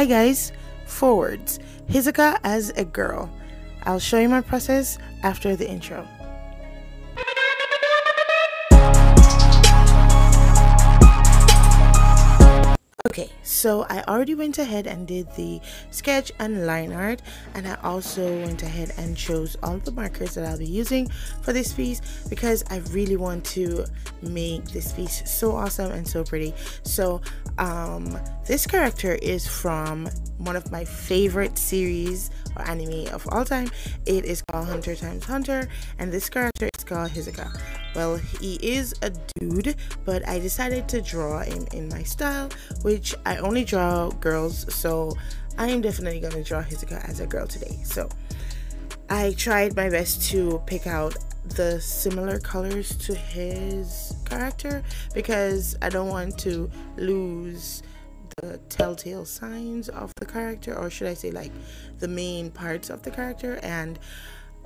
Hi guys, forwards. Hisoka as a girl. I'll show you my process after the intro. Okay, so I already went ahead and did the sketch and line art and I also went ahead and chose all the markers that I'll be using for this piece because I really want to make this piece so awesome and so pretty. So um, this character is from one of my favorite series or anime of all time. It is called Hunter times Hunter and this character is called Hisoka. Well, he is a dude, but I decided to draw him in my style, which I only draw girls, so I am definitely going to draw Hisoka as a girl today. So I tried my best to pick out the similar colors to his character because I don't want to lose the telltale signs of the character or should I say like the main parts of the character and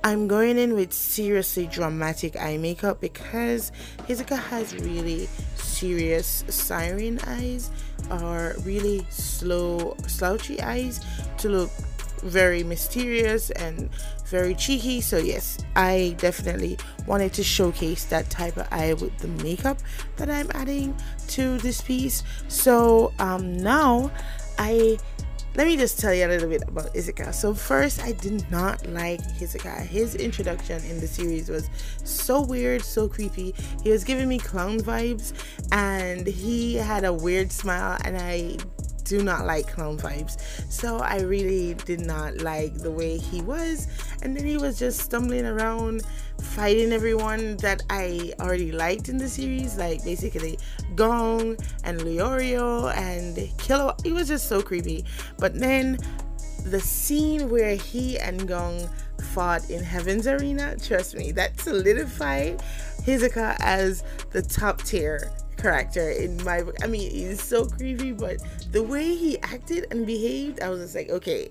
I'm going in with seriously dramatic eye makeup because Hisoka has really serious siren eyes or really slow slouchy eyes to look very mysterious and very cheeky. So yes I definitely wanted to showcase that type of eye with the makeup that I'm adding to this piece. So um, now I let me just tell you a little bit about Hisoka. So first, I did not like Hisoka. His introduction in the series was so weird, so creepy. He was giving me clown vibes, and he had a weird smile, and I do not like clown vibes. So I really did not like the way he was. And then he was just stumbling around fighting everyone that I already liked in the series, like basically Gon and Leorio and Killua. It was just so creepy. But then the scene where he and Gon fought in Heaven's Arena, trust me, that solidified Hisoka as the top tier character in my. I mean, he's so creepy, but the way he acted and behaved, I was just like, okay,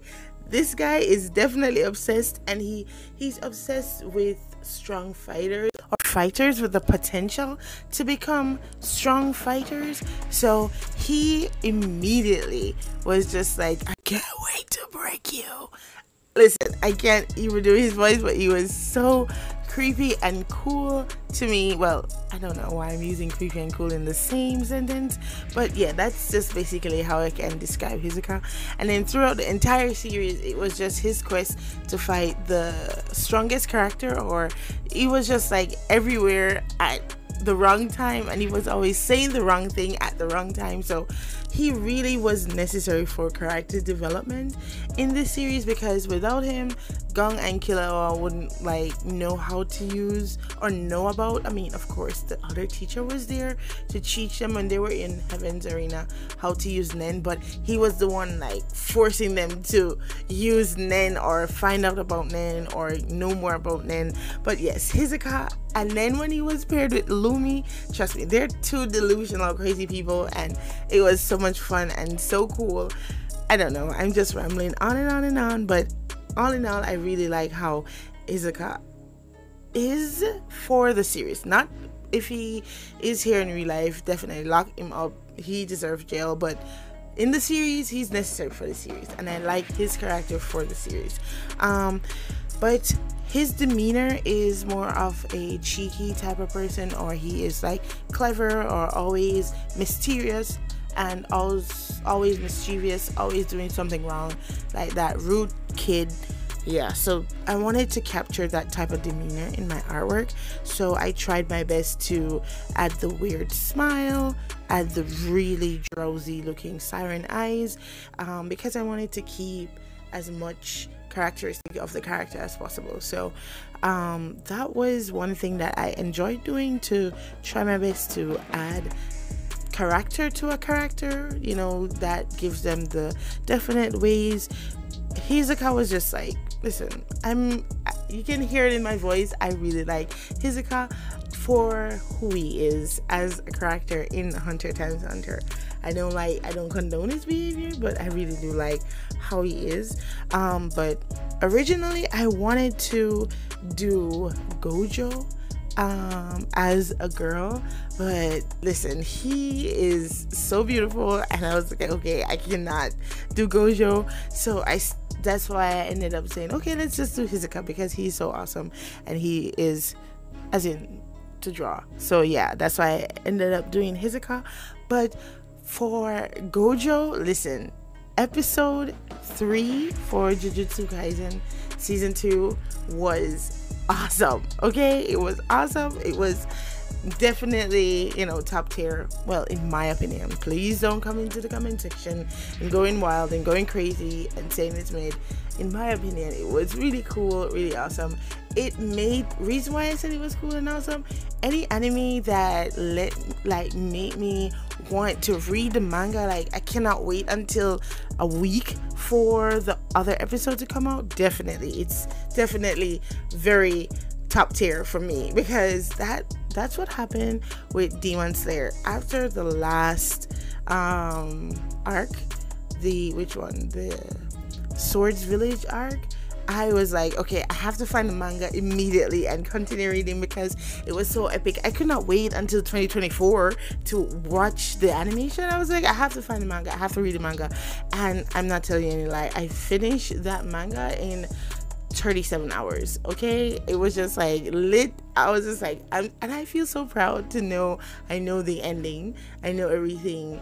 this guy is definitely obsessed, and he he's obsessed with strong fighters or fighters with the potential to become strong fighters. So he immediately was just like, I can't wait to break you. Listen, I can't even do his voice, but he was so creepy and cool to me. Well, I don't know why I'm using creepy and cool in the same sentence, but yeah, that's just basically how I can describe Hisoka. And then throughout the entire series, it was just his quest to fight the strongest character, or he was just like everywhere at the wrong time and he was always saying the wrong thing at the wrong time so he really was necessary for character development in this series because without him Gon and Killua wouldn't like know how to use or know about I mean of course the other teacher was there to teach them when they were in Heaven's Arena how to use Nen but he was the one like forcing them to use Nen or find out about Nen or know more about Nen. But yes Hisoka and then when he was paired with Illumi trust me they're two delusional crazy people and it was so much fun and so cool. I don't know, I'm just rambling on and on and on, but all in all, I really like how Hisoka is for the series. Not if he is here in real life, definitely lock him up. He deserves jail, but in the series, he's necessary for the series, and I like his character for the series. Um, but his demeanor is more of a cheeky type of person, or he is like clever or always mysterious and always always mischievous, always doing something wrong, like that rude kid. Yeah, so I wanted to capture that type of demeanor in my artwork. So I tried my best to add the weird smile, add the really drowsy looking siren eyes, um, because I wanted to keep as much characteristic of the character as possible. So um, that was one thing that I enjoyed doing to try my best to add character to a character, you know, that gives them the definite ways. Hisoka was just like, listen, I'm, you can hear it in my voice. I really like Hisoka for who he is as a character in Hunter times Hunter. I don't like, I don't condone his behavior, but I really do like how he is. Um, but originally, I wanted to do Gojo um, as a girl, but listen, he is so beautiful, and I was like, okay, I cannot do Gojo, so I that's why I ended up saying, okay, let's just do Hisoka because he's so awesome, and he is, as in to draw. So yeah, that's why I ended up doing Hisoka, but for Gojo, listen, episode three for Jujutsu Kaisen season two was awesome. Okay, it was awesome. It was definitely you know top tier well in my opinion please don't come into the comment section and going wild and going crazy and saying it's made in my opinion it was really cool really awesome it made reason why i said it was cool and awesome any anime that let like made me want to read the manga like i cannot wait until a week for the other episode to come out. Definitely. It's definitely very top tier for me because that that's what happened with demon slayer. After the last um arc the which one? The swords village arc I was like, okay, I have to find the manga immediately and continue reading because it was so epic. I could not wait until 2024 to watch the animation. I was like, I have to find the manga. I have to read the manga. And I'm not telling you any lie. I finished that manga in 37 hours okay it was just like lit i was just like I'm, and i feel so proud to know i know the ending i know everything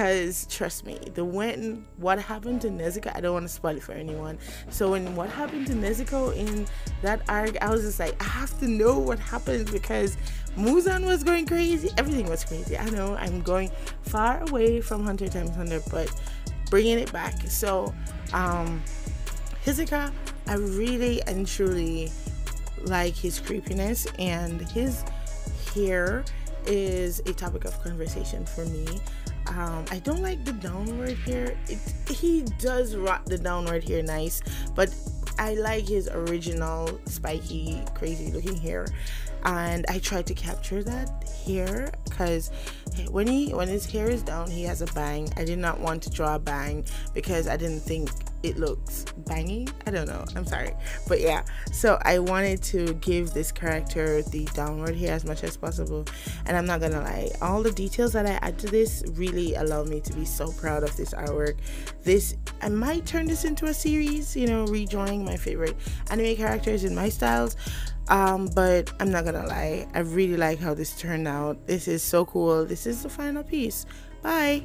Cause trust me, the when what happened to Nezuko, I don't want to spoil it for anyone. So when what happened to Nezuko in that arc, I was just like, I have to know what happens because Muzan was going crazy. Everything was crazy. I know I'm going far away from Hunter times Hunter, but bringing it back. So, um, Hisoka, I really and truly like his creepiness and his hair is a topic of conversation for me. Um, I don't like the downward hair. It, he does rock the downward hair nice, but I like his original spiky, crazy looking hair. And I tried to capture that hair because when he when his hair is down, he has a bang. I did not want to draw a bang because I didn't think it looks bangy. I don't know. I'm sorry. But yeah, so I wanted to give this character the downward hair as much as possible. And I'm not gonna lie, all the details that I add to this really allow me to be so proud of this artwork. This I might turn this into a series, you know, rejoining my favorite anime characters in my styles. Um, but I'm not gonna lie, I really like how this turned out. This is so cool. This is the final piece. Bye.